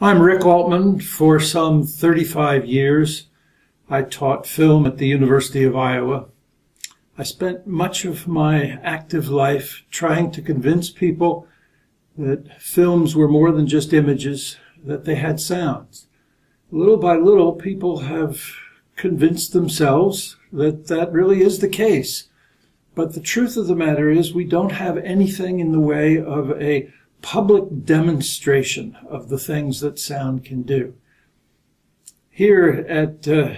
I'm Rick Altman. For some 35 years, I taught film at the University of Iowa. I spent much of my active life trying to convince people that films were more than just images, that they had sounds. Little by little, people have convinced themselves that that really is the case. But the truth of the matter is we don't have anything in the way of a public demonstration of the things that sound can do. Here at uh,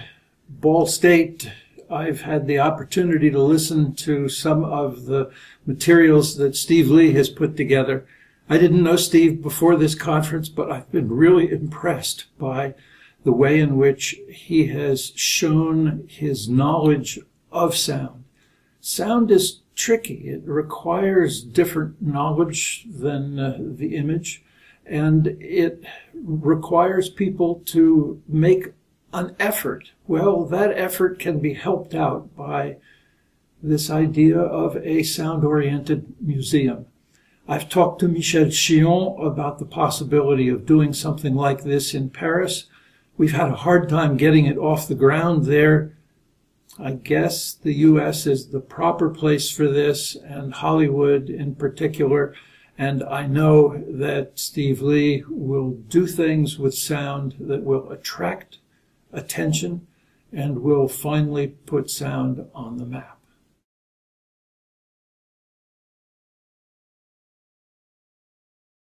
Ball State, I've had the opportunity to listen to some of the materials that Steve Lee has put together. I didn't know Steve before this conference, but I've been really impressed by the way in which he has shown his knowledge of sound. Sound is tricky. It requires different knowledge than uh, the image, and it requires people to make an effort. Well, that effort can be helped out by this idea of a sound oriented museum. I've talked to Michel Chion about the possibility of doing something like this in Paris. We've had a hard time getting it off the ground there I guess the U.S. is the proper place for this, and Hollywood in particular. And I know that Steve Lee will do things with sound that will attract attention and will finally put sound on the map.